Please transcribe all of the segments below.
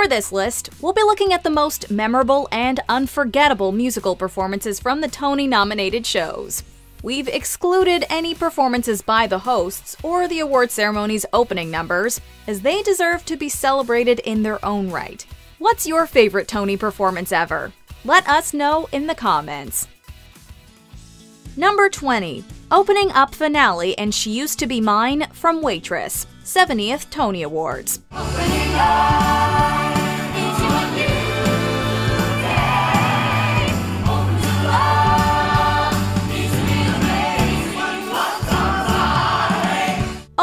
For this list, we'll be looking at the most memorable and unforgettable musical performances from the Tony nominated shows. We've excluded any performances by the hosts or the award ceremony's opening numbers, as they deserve to be celebrated in their own right. What's your favorite Tony performance ever? Let us know in the comments. Number 20. Opening up finale and She Used to Be Mine from Waitress, 70th Tony Awards.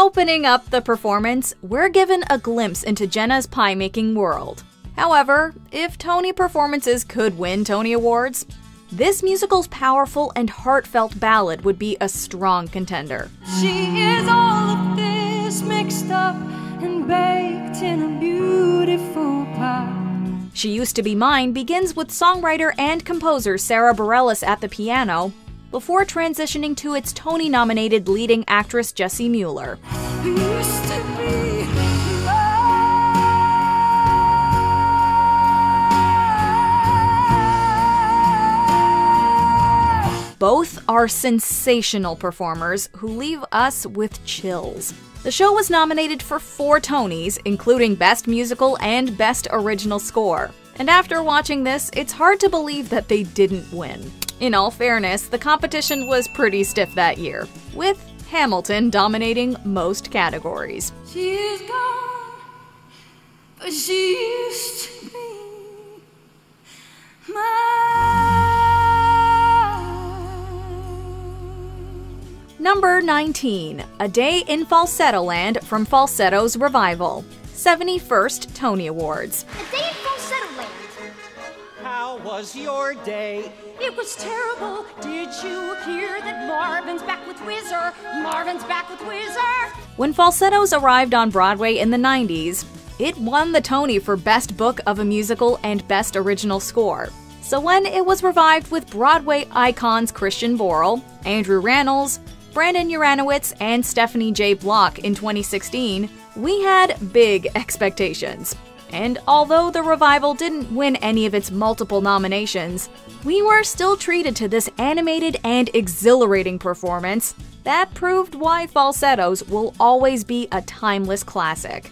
Opening up the performance, we're given a glimpse into Jenna's pie making world. However, if Tony performances could win Tony Awards, this musical's powerful and heartfelt ballad would be a strong contender. She is all of this mixed up and baked in a beautiful pie. She Used to Be Mine begins with songwriter and composer Sara Bareilles at the piano, before transitioning to its Tony nominated leading actress Jessie Mueller. Used to be Both are sensational performers who leave us with chills. The show was nominated for four Tonys, including Best Musical and Best Original Score. And after watching this, it's hard to believe that they didn't win. In all fairness, the competition was pretty stiff that year, with Hamilton dominating most categories. She is gone, but she used to be mine. Number 19, A Day in Falsettoland from Falsettos Revival, 71st Tony Awards. A day in falsetto. How was your day? It was terrible. Did you hear that Marvin's back with Whizzer? Marvin's back with Whizzer. When Falsettos arrived on Broadway in the 90s, it won the Tony for Best Book of a Musical and Best Original Score. So when it was revived with Broadway icons Christian Borle, Andrew Rannells, Brandon Uranowitz, and Stephanie J. Block in 2016, we had big expectations. And although the revival didn't win any of its multiple nominations, we were still treated to this animated and exhilarating performance that proved why falsettos will always be a timeless classic.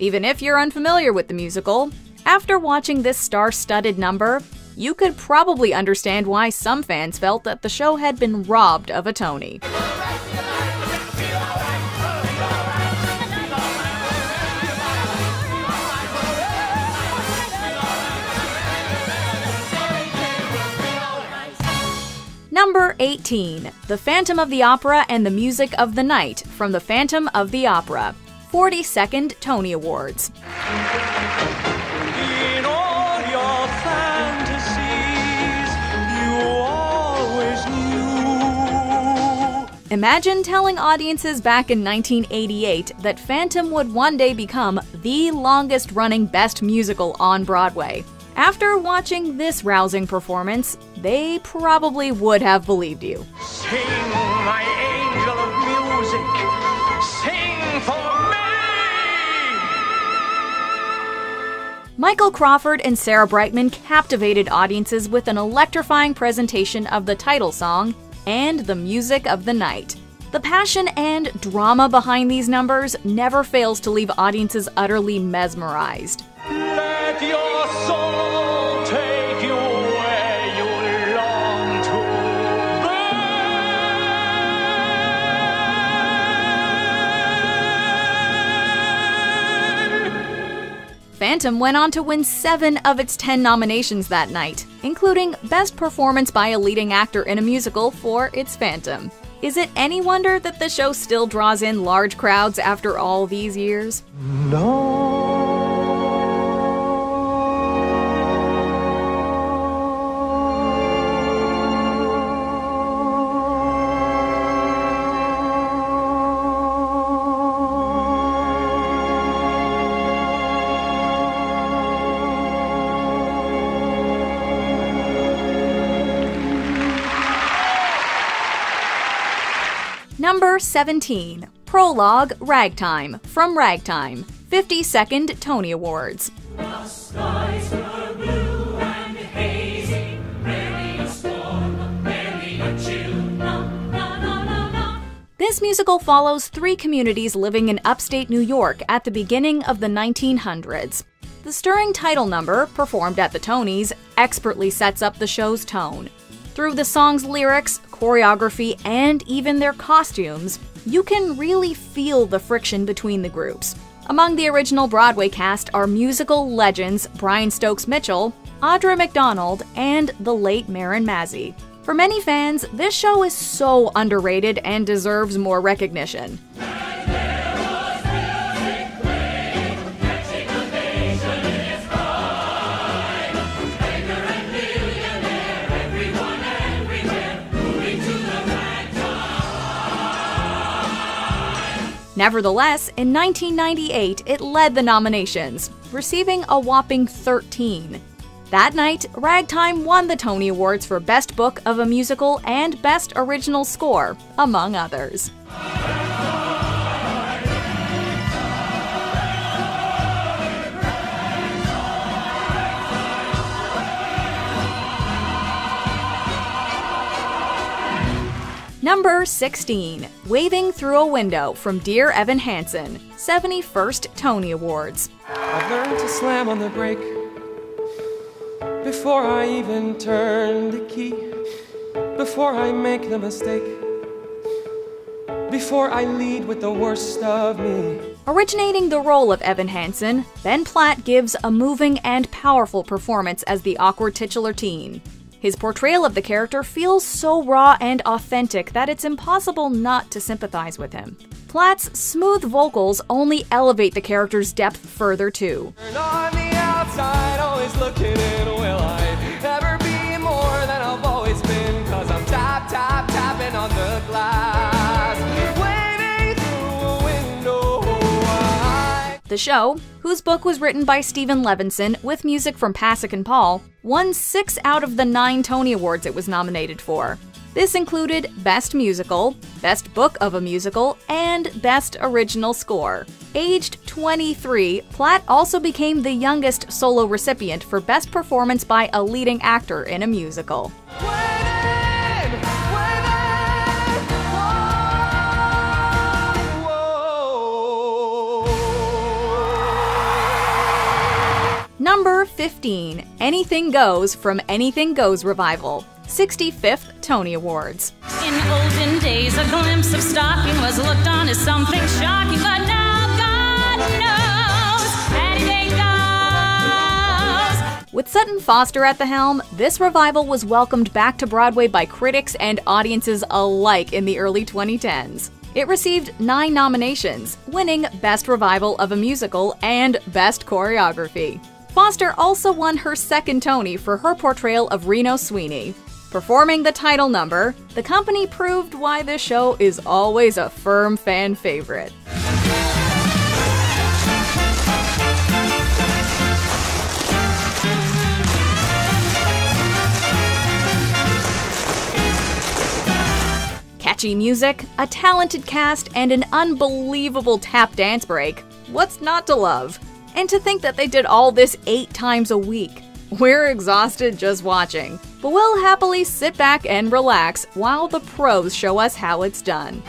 Even if you're unfamiliar with the musical, after watching this star studded number, you could probably understand why some fans felt that the show had been robbed of a Tony. Number 18 The Phantom of the Opera and the Music of the Night from The Phantom of the Opera, 42nd Tony Awards. In all your fantasies, you always knew. Imagine telling audiences back in 1988 that Phantom would one day become the longest running best musical on Broadway. After watching this rousing performance, they probably would have believed you. Sing, my angel of music, Michael Crawford and Sarah Brightman captivated audiences with an electrifying presentation of the title song and the music of the night. The passion and drama behind these numbers never fails to leave audiences utterly mesmerized. Phantom went on to win seven of its 10 nominations that night, including Best Performance by a Leading Actor in a Musical for its Phantom. Is it any wonder that the show still draws in large crowds after all these years? Number 17 Prologue Ragtime from Ragtime, 52nd Tony Awards. This musical follows three communities living in upstate New York at the beginning of the 1900s. The stirring title number, performed at the Tonys, expertly sets up the show's tone. Through the song's lyrics, choreography, and even their costumes, you can really feel the friction between the groups. Among the original Broadway cast are musical legends Brian Stokes Mitchell, Audra McDonald, and the late Marin Mazzie. For many fans, this show is so underrated and deserves more recognition. Nevertheless, in 1998, it led the nominations, receiving a whopping 13. That night, Ragtime won the Tony Awards for Best Book of a Musical and Best Original Score, among others. Number 16 Waving Through a Window from Dear Evan Hansen, 71st Tony Awards. I've learned to slam on the brake before I even turn the key, before I make the mistake, before I lead with the worst of me. Originating the role of Evan Hansen, Ben Platt gives a moving and powerful performance as the awkward titular teen. His portrayal of the character feels so raw and authentic that it's impossible not to sympathize with him. Platt's smooth vocals only elevate the character's depth further, too. Outside, looking in, The show, whose book was written by Steven Levenson with music from Pasek and Paul, won six out of the nine Tony Awards it was nominated for. This included Best Musical, Best Book of a Musical, and Best Original Score. Aged 23, Platt also became the youngest solo recipient for Best Performance by a Leading Actor in a Musical. Number 15 Anything Goes from Anything Goes Revival, 65th Tony Awards. In olden days, a glimpse of stocking was looked on as something shocking, but now God knows anything goes. With Sutton Foster at the helm, this revival was welcomed back to Broadway by critics and audiences alike in the early 2010s. It received nine nominations, winning Best Revival of a Musical and Best Choreography. Foster also won her second Tony for her portrayal of Reno Sweeney. Performing the title number, the company proved why this show is always a firm fan favorite. Catchy music, a talented cast, and an unbelievable tap dance break. What's not to love? And to think that they did all this eight times a week. We're exhausted just watching, but we'll happily sit back and relax while the pros show us how it's done.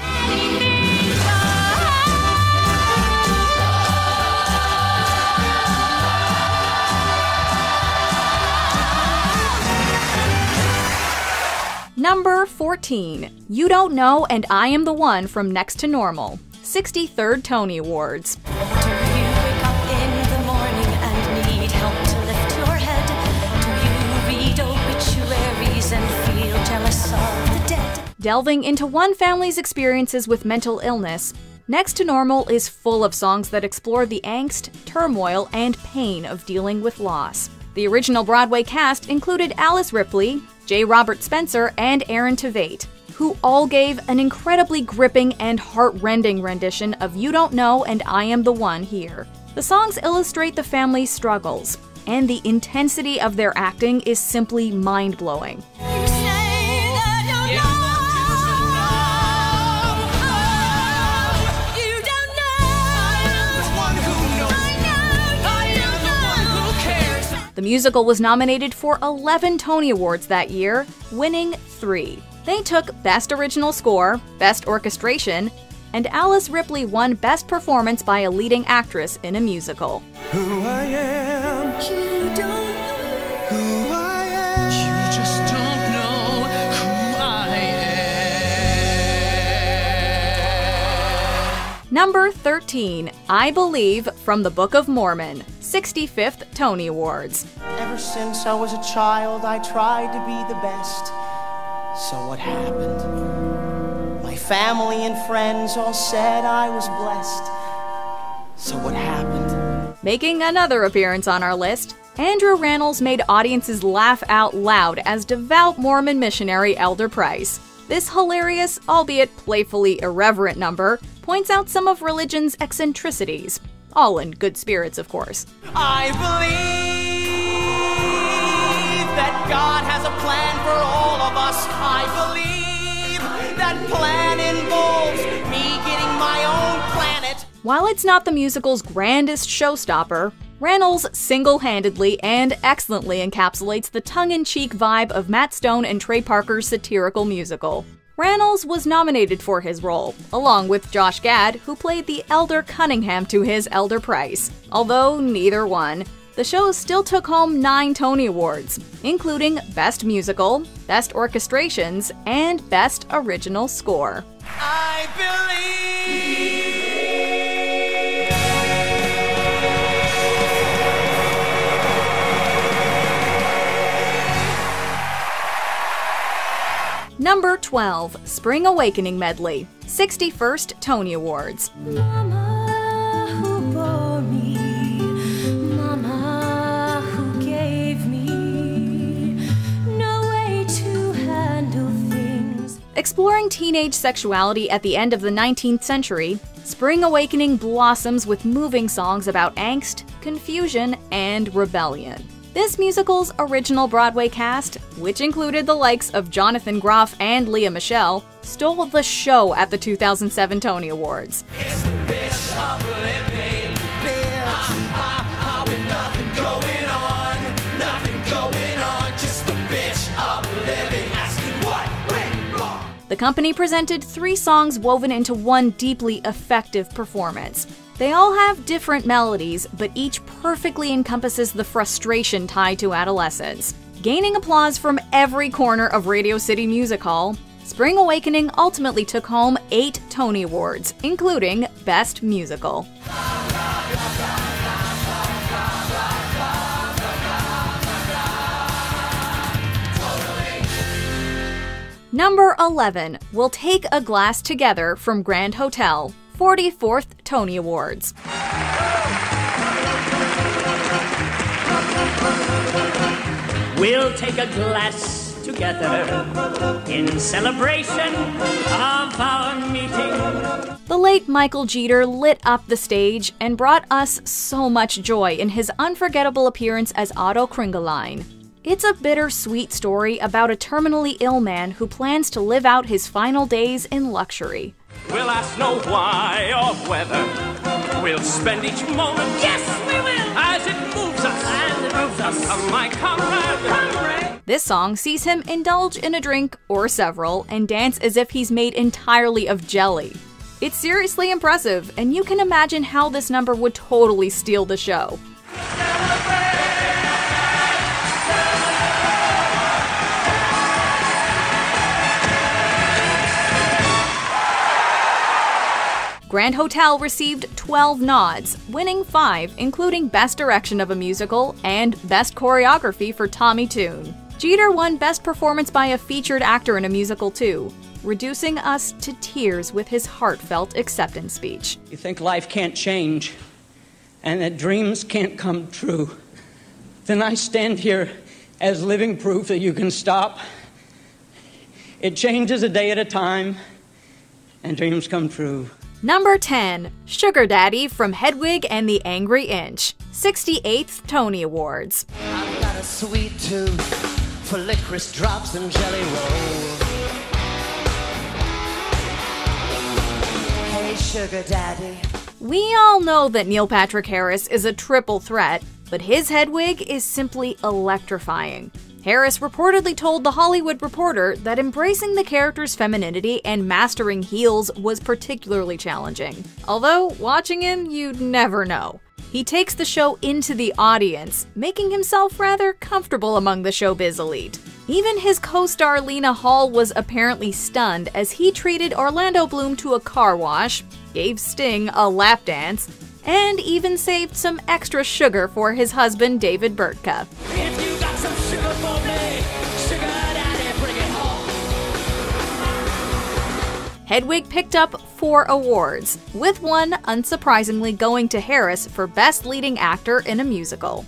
Number 14 You Don't Know and I Am the One from Next to Normal, 63rd Tony Awards. Delving into one family's experiences with mental illness, Next to Normal is full of songs that explore the angst, turmoil, and pain of dealing with loss. The original Broadway cast included Alice Ripley, J. Robert Spencer, and Aaron Tveit, who all gave an incredibly gripping and heartrending rendition of You Don't Know and I Am the One here. The songs illustrate the family's struggles, and the intensity of their acting is simply mind blowing. The musical was nominated for 11 Tony Awards that year, winning three. They took Best Original Score, Best Orchestration, and Alice Ripley won Best Performance by a Leading Actress in a Musical. Number 13, I Believe from the Book of Mormon, 65th Tony Awards. Ever since I was a child, I tried to be the best. So what happened? My family and friends all said I was blessed. So what happened? Making another appearance on our list, Andrew Rannells made audiences laugh out loud as devout Mormon missionary Elder Price. This hilarious, albeit playfully irreverent number points out some of religion's eccentricities, all in good spirits, of course. I believe that God has a plan for all of us. I believe that plan involves me getting my own planet. While it's not the musical's grandest showstopper, Rannells single handedly and excellently encapsulates the tongue in cheek vibe of Matt Stone and Trey Parker's satirical musical. Rannells was nominated for his role, along with Josh Gad, who played the Elder Cunningham to his Elder Price. Although neither won, the show still took home nine Tony Awards, including Best Musical, Best Orchestrations, and Best Original Score. I believe. Number 12, Spring Awakening Medley, 61st Tony Awards. Mama who bore me, Mama who gave me no way to handle things. Exploring teenage sexuality at the end of the 19th century, Spring Awakening blossoms with moving songs about angst, confusion, and rebellion. This musical's original Broadway cast, which included the likes of Jonathan Groff and Lea Michele, stole the show at the 2007 Tony Awards. The company presented three songs woven into one deeply effective performance. They all have different melodies, but each perfectly encompasses the frustration tied to adolescence. Gaining applause from every corner of Radio City Music Hall, Spring Awakening ultimately took home eight Tony Awards, including Best Musical. Number 11, We'll Take a Glass Together from Grand Hotel, 44th Tony Awards. We'll take a glass together in celebration of our meeting. The late Michael Jeter lit up the stage and brought us so much joy in his unforgettable appearance as Otto Kringelein. It's a bittersweet story about a terminally ill man who plans to live out his final days in luxury. We'll ask no why or whether. We'll spend each moment, yes, we will, as it moves us, as it moves us. Come, my comrade, comrade. This song sees him indulge in a drink or several and dance as if he's made entirely of jelly. It's seriously impressive, and you can imagine how this number would totally steal the show. Grand Hotel received 12 nods, winning 5, including Best Direction of a Musical and Best Choreography for Tommy Tune. Jeter won Best Performance by a Featured Actor in a Musical too. reducing us to tears with his heartfelt acceptance speech. You think life can't change and that dreams can't come true. Then I stand here as living proof that you can stop. It changes a day at a time and dreams come true. Number 10, Sugar Daddy from Hedwig and the Angry Inch, 68th Tony Awards. I've got a sweet tooth for licorice drops and jelly roll. Hey, sugar daddy. We all know that Neil Patrick Harris is a triple threat, but his Hedwig is simply electrifying. Harris reportedly told The Hollywood Reporter that embracing the character's femininity and mastering heels was particularly challenging. Although, watching him, you'd never know. He takes the show into the audience, making himself rather comfortable among the showbiz elite. Even his co star Lena Hall was apparently stunned as he treated Orlando Bloom to a car wash, gave Sting a lap dance, and even saved some extra sugar for his husband David Burtka. Hedwig picked up four awards, with one unsurprisingly going to Harris for Best Leading Actor in a Musical.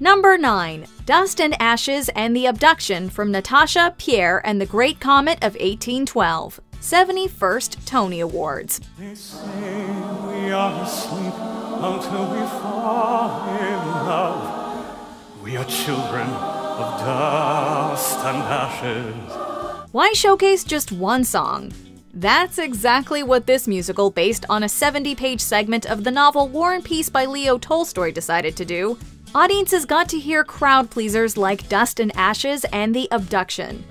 Number 9 Dust and Ashes and the Abduction from Natasha, Pierre, and the Great Comet of 1812. 71st Tony Awards. They say we are asleep until we fall in love. We are children of dust and ashes. Why showcase just one song? That's exactly what this musical, based on a 70 page segment of the novel War and Peace by Leo Tolstoy, decided to do. Audiences got to hear crowd pleasers like Dust and Ashes and The Abduction.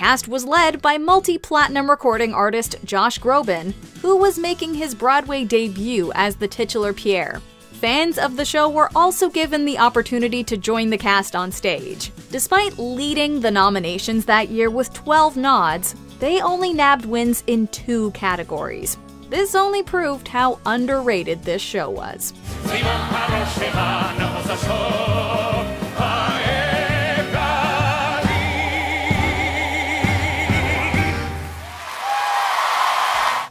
Cast was led by multi platinum recording artist Josh Groban, who was making his Broadway debut as the titular Pierre. Fans of the show were also given the opportunity to join the cast on stage. Despite leading the nominations that year with 12 nods, they only nabbed wins in two categories. This only proved how underrated this show was.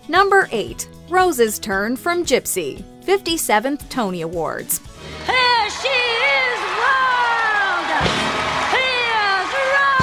Number 8 Rose's Turn from Gypsy, 57th Tony Awards. Here she is, world! Here's Rose.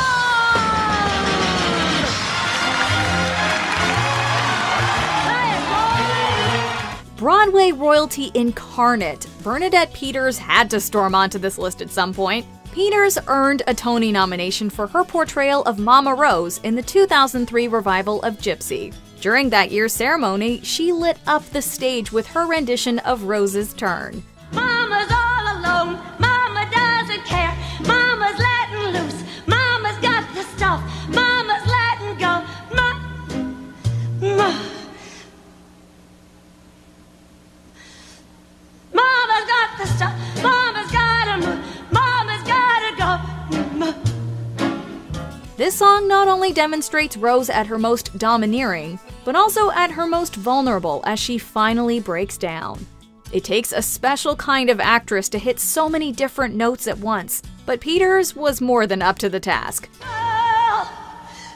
Broadway royalty incarnate, Bernadette Peters had to storm onto this list at some point. Peters earned a Tony nomination for her portrayal of Mama Rose in the 2003 revival of Gypsy. During that year's ceremony, she lit up the stage with her rendition of Rose's Turn. Mama's all alone. Mama doesn't care. Mama's letting loose. Mama's got the stuff. Mama's letting go. Ma- Ma- Mama's got the stuff. Mama's gotta move. Mama's gotta go. This song not only demonstrates Rose at her most domineering, but also at her most vulnerable as she finally breaks down. It takes a special kind of actress to hit so many different notes at once, but Peters was more than up to the task.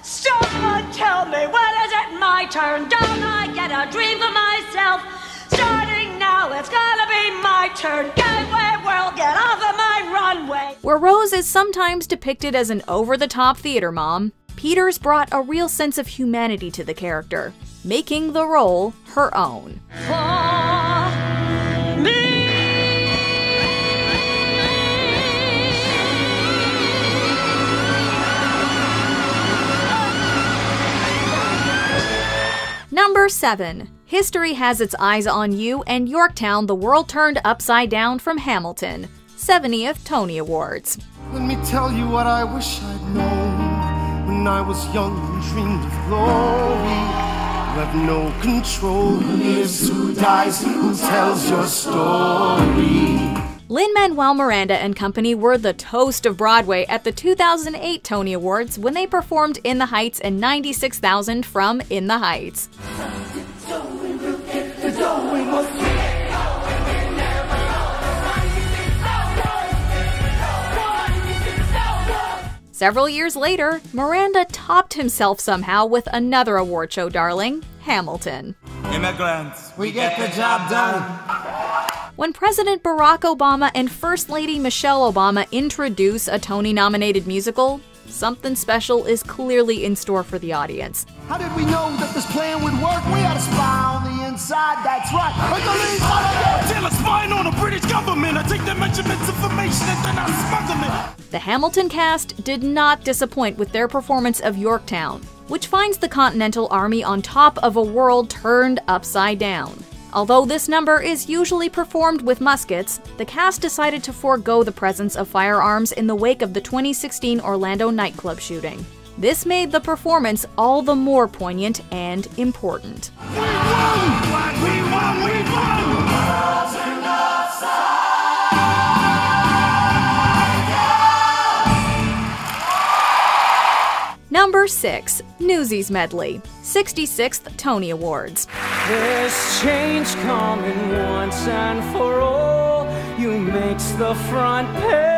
Someone tell me when is it my turn? Don't I get a dream for myself? Starting now, it's gonna be my turn. Gateway world, get off of my runway. Where Rose is sometimes depicted as an over the top theater mom, Peters brought a real sense of humanity to the character, making the role her own. Number 7. History has its eyes on you, and Yorktown, the world turned upside down from Hamilton. 70th Tony Awards. Let me tell you what I wish I'd known when I was young and dreamed of glory. You have no control. Who lives, who dies, who tells your story? Lin Manuel Miranda and Company were the toast of Broadway at the 2008 Tony Awards when they performed In the Heights and 96,000 from In the Heights. Several years later, Miranda topped himself somehow with another award show darling, Hamilton. Immigrants, we get the job done. When President Barack Obama and First Lady Michelle Obama introduce a Tony nominated musical, something special is clearly in store for the audience. How did we know that this plan would work? We had a spy on the inside, that's right. Like a lead on Tell a spying on the British government. I take their measurements, information, and then I smuggle it. The Hamilton cast did not disappoint with their performance of Yorktown, which finds the Continental Army on top of a world turned upside down. Although this number is usually performed with muskets, the cast decided to forego the presence of firearms in the wake of the 2016 Orlando nightclub shooting. This made the performance all the more poignant and important. Number 6, Newsies Medley, 66th Tony Awards. There's change coming once and for all. You makes the front page,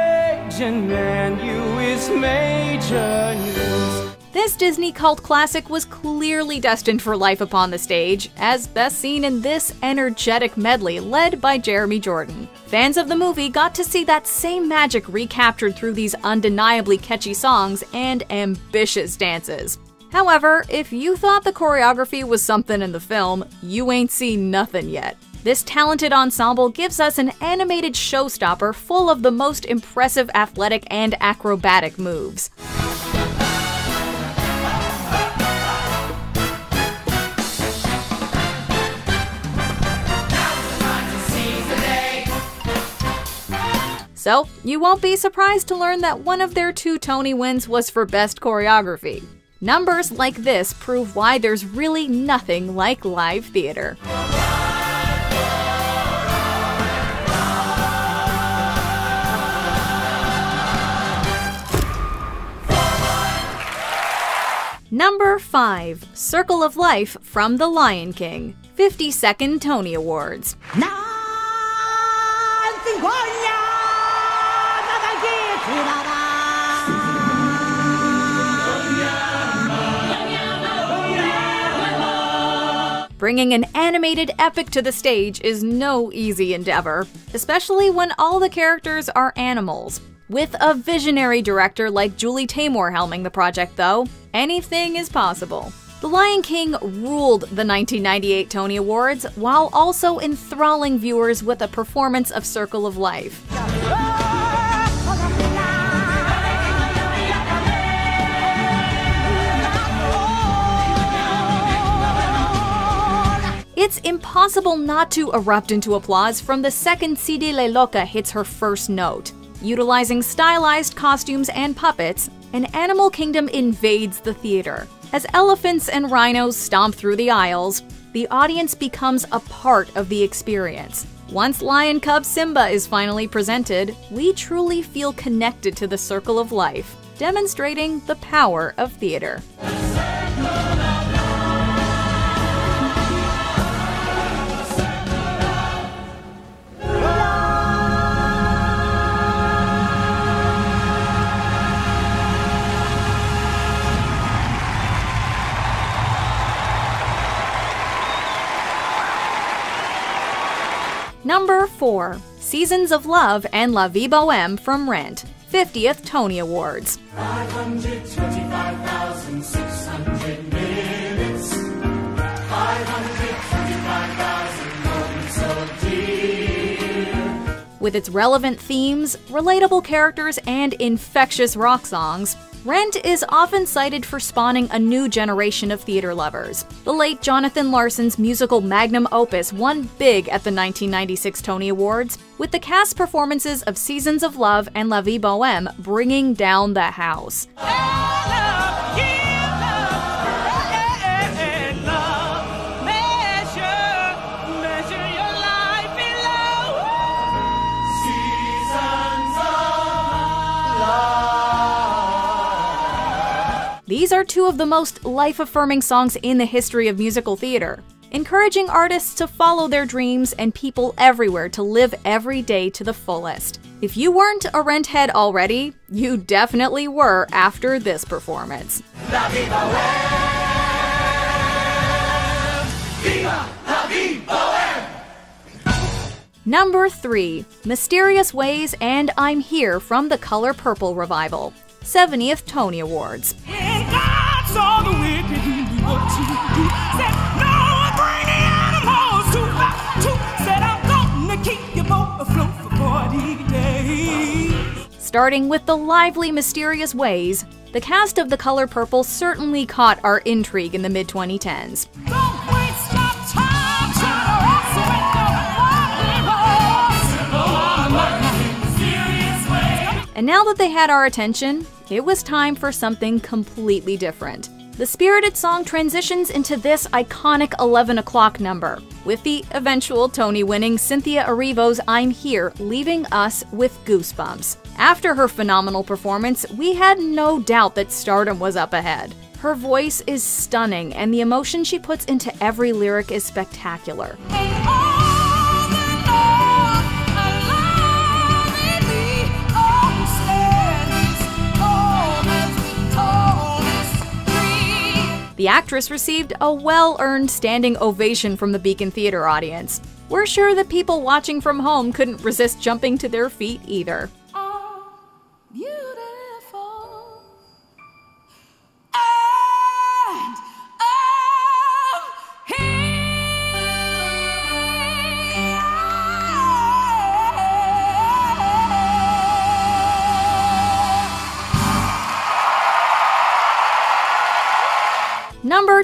This Disney cult classic was clearly destined for life upon the stage, as best seen in this energetic medley led by Jeremy Jordan. Fans of the movie got to see that same magic recaptured through these undeniably catchy songs and ambitious dances. However, if you thought the choreography was something in the film, you ain't seen nothing yet. This talented ensemble gives us an animated showstopper full of the most impressive athletic and acrobatic moves. So, you won't be surprised to learn that one of their two Tony wins was for Best Choreography. Numbers like this prove why there's really nothing like live theater. Number 5 Circle of Life from The Lion King, 52nd Tony Awards. Bringing an animated epic to the stage is no easy endeavor, especially when all the characters are animals. With a visionary director like Julie Taymor helming the project, though, anything is possible. The Lion King ruled the 1998 Tony Awards while also enthralling viewers with a performance of Circle of Life. It's impossible not to erupt into applause from the second Tsidii Le Loka hits her first note. Utilizing stylized costumes and puppets, an animal kingdom invades the theater. As elephants and rhinos stomp through the aisles, the audience becomes a part of the experience. Once Lion Cub Simba is finally presented, we truly feel connected to the circle of life, demonstrating the power of theater. Number 4 Seasons of Love and La Vie Boheme from Rent, 50th Tony Awards. 525,600 minutes. 525,000 moments of dear. With its relevant themes, relatable characters, and infectious rock songs, Rent is often cited for spawning a new generation of theater lovers. The late Jonathan Larson's musical magnum opus won big at the 1996 Tony Awards, with the cast performances of Seasons of Love and La Vie Boheme bringing down the house. These are two of the most life affirming songs in the history of musical theater, encouraging artists to follow their dreams and people everywhere to live every day to the fullest. If you weren't a rent head already, you definitely were after this performance. Number 3 Mysterious Ways and I'm Here from the Color Purple Revival, 70th Tony Awards. God saw the wicked who knew what to do. Said, no, bring the animals to fight. To said, I'm gonna keep your boat afloat for 40 days. Starting with the lively, mysterious ways, the cast of The Color Purple certainly caught our intrigue in the mid 2010s. Don't waste your time trying to wrestle with the Mysterious ways. And now that they had our attention, it was time for something completely different. The spirited song transitions into this iconic 11 o'clock number, with the eventual Tony winning Cynthia Erivo's I'm Here leaving us with goosebumps. After her phenomenal performance, we had no doubt that stardom was up ahead. Her voice is stunning, and the emotion she puts into every lyric is spectacular. Oh, The actress received a well earned standing ovation from the Beacon Theater audience. We're sure that people watching from home couldn't resist jumping to their feet either.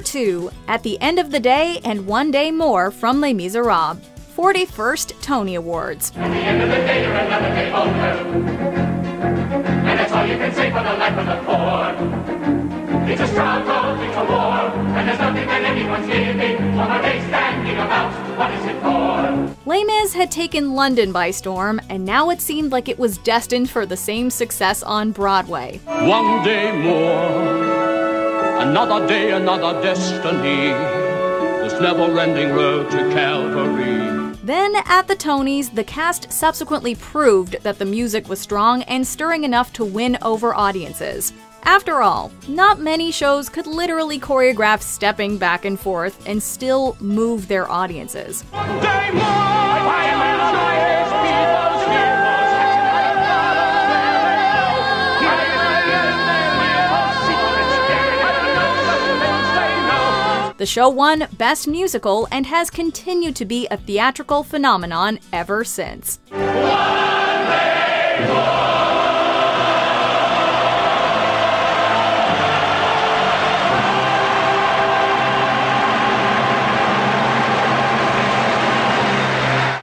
2, At the End of the Day and One Day More from Les Miserables, 41st Tony Awards. At the end of the day, you're another day older. And that's all you can say for the life of the poor. It's a struggle, it's a war, and there's nothing that anyone's giving. What are they standing about? What is it for? Les Mis had taken London by storm, and now it seemed like it was destined for the same success on Broadway. One day more, another day, another destiny. This never-ending road to Calvary. Then, at the Tonys, the cast subsequently proved that the music was strong and stirring enough to win over audiences. After all, not many shows could literally choreograph stepping back and forth and still move their audiences. The show won Best Musical and has continued to be a theatrical phenomenon ever since.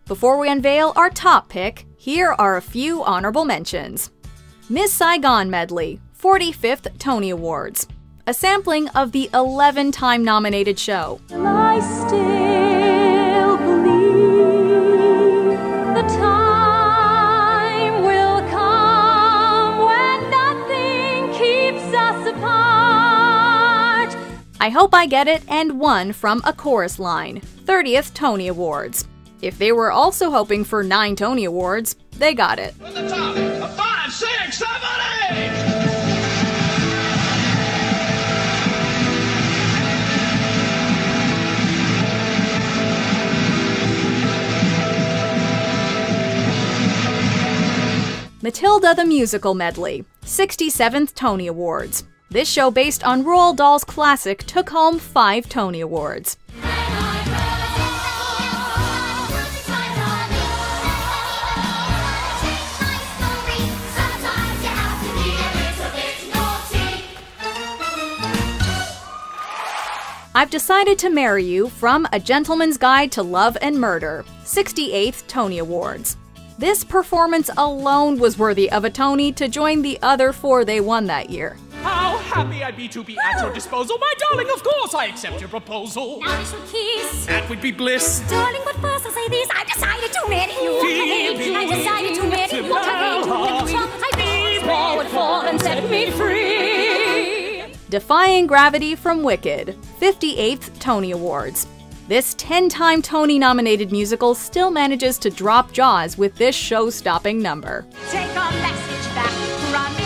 Before we unveil our top pick, here are a few honorable mentions. Miss Saigon Medley, 45th Tony Awards, a sampling of the 11 time nominated show. I still believe the time will come when nothing keeps us apart. I Hope I Get It and one from a chorus line, 30th Tony Awards. If they were also hoping for 9 Tony Awards, they got it. A five, six, seven, Matilda the Musical Medley, 67th Tony Awards. This show, based on Roald Dahl's classic, took home five Tony Awards. I've Decided to Marry You from A Gentleman's Guide to Love and Murder, 68th Tony Awards. This performance alone was worthy of a Tony to join the other four they won that year. How happy I'd be to be at your disposal, my darling. Of course, I accept your proposal. Now we shall kiss. That would be bliss. Darling, but first I'll say this. I decided to marry you. Phoebe. I decided to marry you. Well, I forward for and set me free. Defying Gravity from Wicked, 58th Tony Awards. This 10 time Tony nominated musical still manages to drop jaws with this show stopping number. Take a message back from me.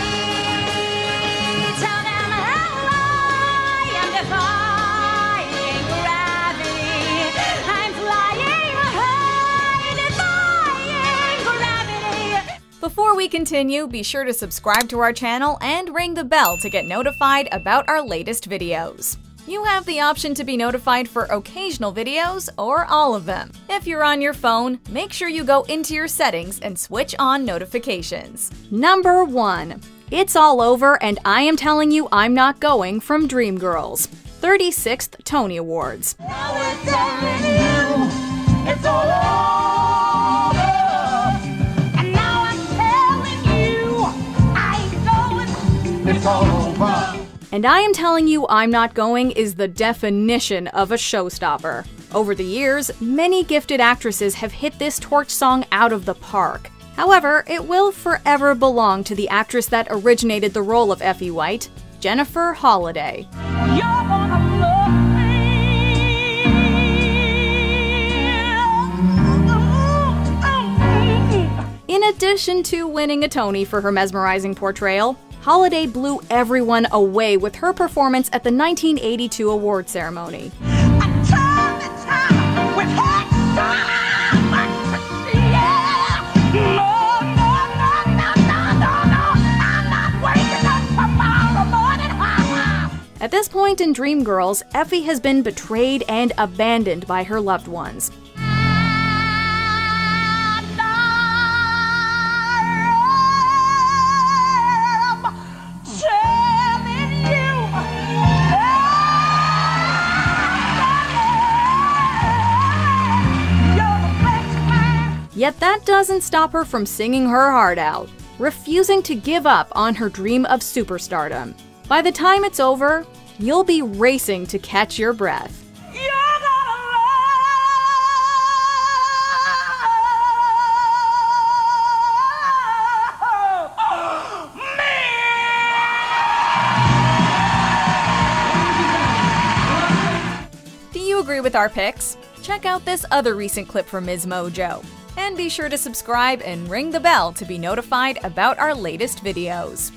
Tell them how I am defying gravity. I'm flying high, defying gravity. Before we continue, be sure to subscribe to our channel and ring the bell to get notified about our latest videos. You have the option to be notified for occasional videos or all of them. If you're on your phone, make sure you go into your settings and switch on notifications. Number 1. It's All Over and I Am Telling You I'm Not Going from Dreamgirls. 36th Tony Awards. And I Am Telling You I'm Not Going is the definition of a showstopper. Over the years, many gifted actresses have hit this torch song out of the park. However, it will forever belong to the actress that originated the role of Effie White, Jennifer Holliday. You're gonna love me. In addition to winning a Tony for her mesmerizing portrayal, Holliday blew everyone away with her performance at the 1982 award ceremony. At this point in Dreamgirls, Effie has been betrayed and abandoned by her loved ones. Yet that doesn't stop her from singing her heart out, refusing to give up on her dream of superstardom. By the time it's over, you'll be racing to catch your breath. Do you agree with our picks? Check out this other recent clip from Ms. Mojo. And be sure to subscribe and ring the bell to be notified about our latest videos.